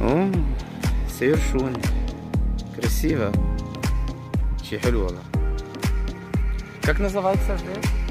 О, совершенно. Красиво. Очень حلو والله. Как называется здесь?